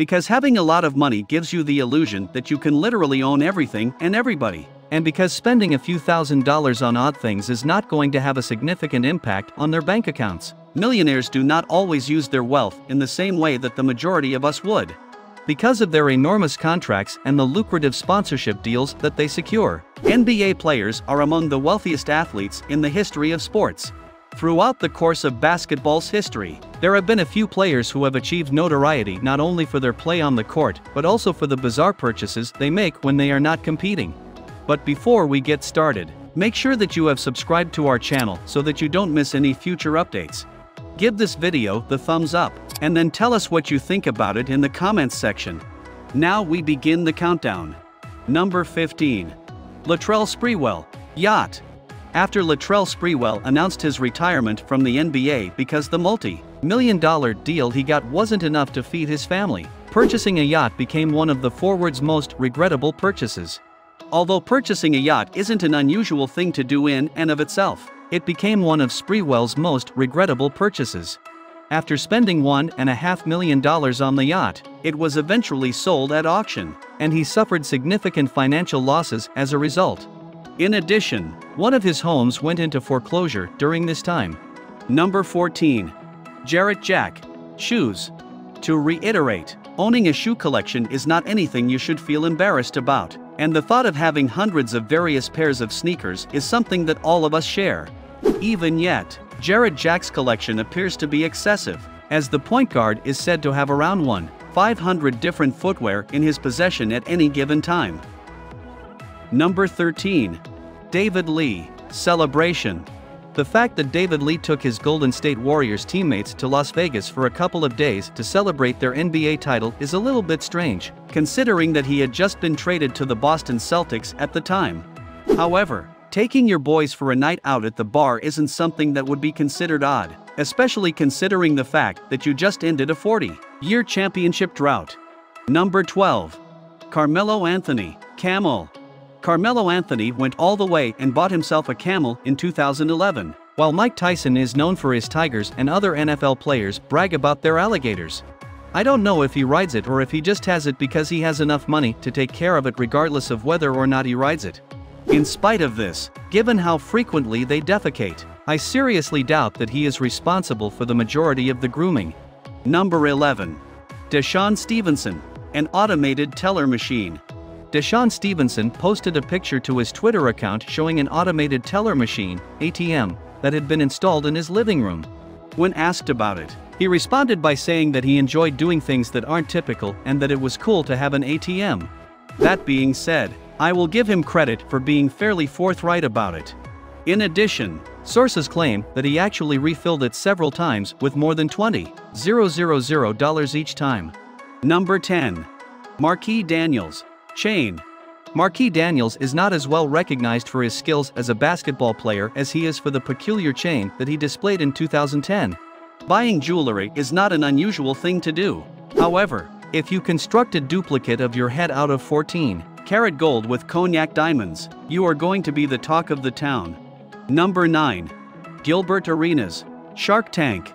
Because having a lot of money gives you the illusion that you can literally own everything and everybody. And because spending a few thousand dollars on odd things is not going to have a significant impact on their bank accounts. Millionaires do not always use their wealth in the same way that the majority of us would. Because of their enormous contracts and the lucrative sponsorship deals that they secure, NBA players are among the wealthiest athletes in the history of sports. Throughout the course of basketball's history, there have been a few players who have achieved notoriety not only for their play on the court but also for the bizarre purchases they make when they are not competing. But before we get started, make sure that you have subscribed to our channel so that you don't miss any future updates. Give this video the thumbs up, and then tell us what you think about it in the comments section. Now we begin the countdown. Number 15. Latrell Sprewell, Yacht. After Latrell Sprewell announced his retirement from the NBA because the multi-million dollar deal he got wasn't enough to feed his family, purchasing a yacht became one of the forward's most regrettable purchases. Although purchasing a yacht isn't an unusual thing to do in and of itself, it became one of Sprewell's most regrettable purchases. After spending $1.5 million on the yacht, it was eventually sold at auction, and he suffered significant financial losses as a result. In addition, one of his homes went into foreclosure during this time. Number 14. Jarrett Jack. Shoes. To reiterate, owning a shoe collection is not anything you should feel embarrassed about, and the thought of having hundreds of various pairs of sneakers is something that all of us share. Even yet, Jarrett Jack's collection appears to be excessive, as the point guard is said to have around 1, 500 different footwear in his possession at any given time. Number 13. David Lee, Celebration. The fact that David Lee took his Golden State Warriors teammates to Las Vegas for a couple of days to celebrate their NBA title is a little bit strange, considering that he had just been traded to the Boston Celtics at the time. However, Taking your boys for a night out at the bar isn't something that would be considered odd, especially considering the fact that you just ended a 40 year championship drought. Number 12. Carmelo Anthony, Camel. Carmelo Anthony went all the way and bought himself a camel in 2011, while Mike Tyson is known for his tigers and other NFL players brag about their alligators. I don't know if he rides it or if he just has it because he has enough money to take care of it regardless of whether or not he rides it. In spite of this, given how frequently they defecate, I seriously doubt that he is responsible for the majority of the grooming. Number 11. DeShawn Stevenson, an automated teller machine. DeShawn Stevenson posted a picture to his Twitter account showing an automated teller machine, ATM, that had been installed in his living room. When asked about it, he responded by saying that he enjoyed doing things that aren't typical and that it was cool to have an ATM. That being said, I will give him credit for being fairly forthright about it. In addition, sources claim that he actually refilled it several times with more than $20,000 each time. Number 10. Marquis Daniels. Chain. Marquis Daniels is not as well recognized for his skills as a basketball player as he is for the peculiar chain that he displayed in 2010. Buying jewelry is not an unusual thing to do. However, if you construct a duplicate of your head out of 14, Carat gold with cognac diamonds, you are going to be the talk of the town. Number 9. Gilbert Arenas. Shark Tank.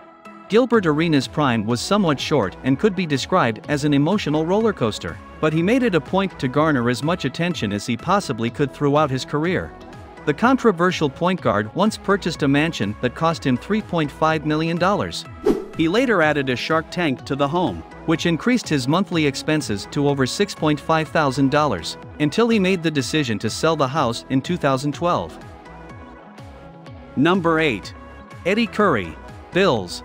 Gilbert Arenas' prime was somewhat short and could be described as an emotional roller coaster, but he made it a point to garner as much attention as he possibly could throughout his career. The controversial point guard once purchased a mansion that cost him $3.5 million. He later added a Shark Tank to the home, which increased his monthly expenses to over $6.5 thousand, until he made the decision to sell the house in 2012. Number 8. Eddie Curry. Bills.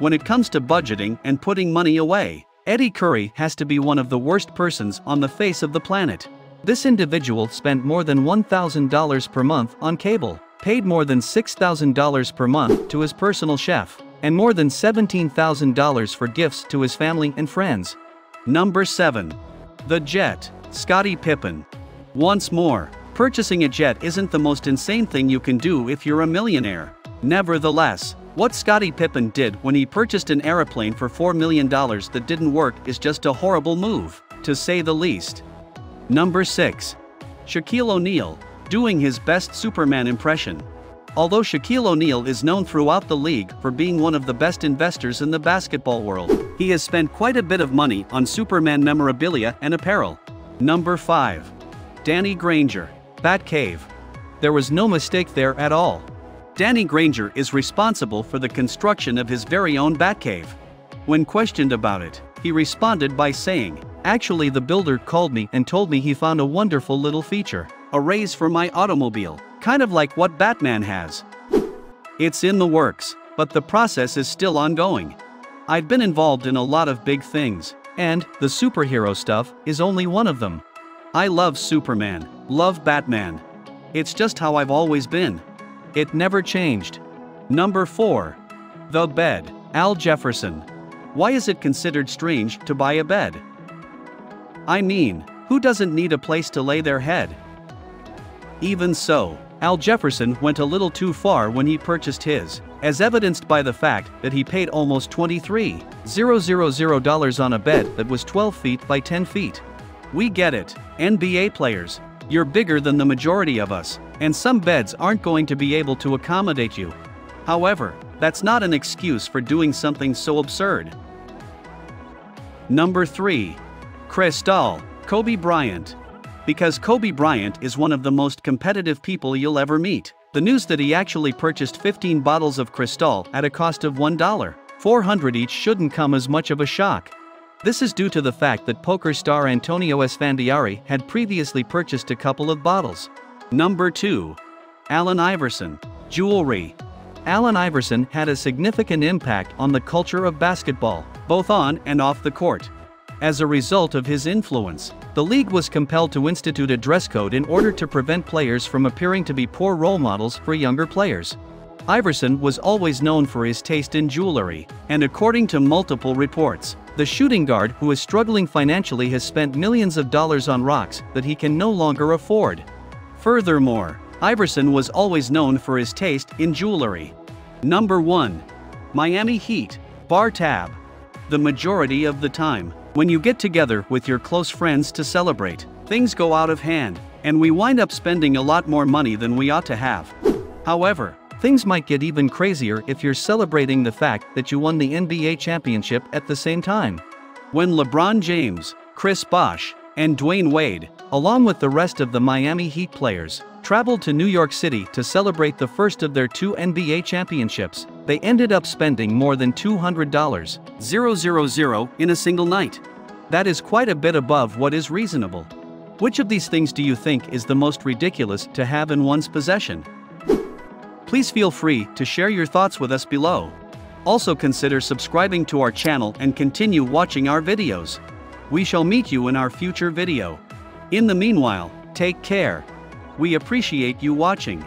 When it comes to budgeting and putting money away, Eddie Curry has to be one of the worst persons on the face of the planet. This individual spent more than $1,000 per month on cable, paid more than $6,000 per month to his personal chef, and more than $17,000 for gifts to his family and friends. Number 7. The Jet, Scottie Pippen. Once more, purchasing a jet isn't the most insane thing you can do if you're a millionaire. Nevertheless, what Scottie Pippen did when he purchased an aeroplane for $4 million that didn't work is just a horrible move, to say the least. Number 6. Shaquille O'Neal, doing his best Superman impression. Although Shaquille O'Neal is known throughout the league for being one of the best investors in the basketball world, he has spent quite a bit of money on Superman memorabilia and apparel. Number 5. Danny Granger. Batcave. There was no mistake there at all. Danny Granger is responsible for the construction of his very own Batcave. When questioned about it, he responded by saying, Actually, the builder called me and told me he found a wonderful little feature a raise for my automobile, kind of like what Batman has. It's in the works, but the process is still ongoing. I've been involved in a lot of big things, and the superhero stuff is only one of them. I love Superman, love Batman. It's just how I've always been. It never changed. Number 4. The Bed, Al Jefferson. Why is it considered strange to buy a bed? I mean, who doesn't need a place to lay their head? Even so, Al Jefferson went a little too far when he purchased his, as evidenced by the fact that he paid almost $23,000 on a bed that was 12 feet by 10 feet. We get it, NBA players, you're bigger than the majority of us, and some beds aren't going to be able to accommodate you. However, that's not an excuse for doing something so absurd. Number 3. Cristal, Kobe Bryant. Because Kobe Bryant is one of the most competitive people you'll ever meet, the news that he actually purchased 15 bottles of Cristal at a cost of $1, 400 each shouldn't come as much of a shock. This is due to the fact that poker star Antonio Esfandiari had previously purchased a couple of bottles. Number 2. Allen Iverson. Jewelry. Allen Iverson had a significant impact on the culture of basketball, both on and off the court. As a result of his influence, the league was compelled to institute a dress code in order to prevent players from appearing to be poor role models for younger players. Iverson was always known for his taste in jewelry, and according to multiple reports, the shooting guard who is struggling financially has spent millions of dollars on rocks that he can no longer afford. Furthermore, Iverson was always known for his taste in jewelry. Number 1. Miami Heat, Bar Tab. The majority of the time, when you get together with your close friends to celebrate, things go out of hand, and we wind up spending a lot more money than we ought to have. However, things might get even crazier if you're celebrating the fact that you won the NBA championship at the same time. When LeBron James, Chris Bosh, and Dwyane Wade, along with the rest of the Miami Heat players, traveled to New York City to celebrate the first of their two NBA championships, they ended up spending more than $200 in a single night. That is quite a bit above what is reasonable. Which of these things do you think is the most ridiculous to have in one's possession? Please feel free to share your thoughts with us below. Also consider subscribing to our channel and continue watching our videos. We shall meet you in our future video. In the meanwhile, take care. We appreciate you watching.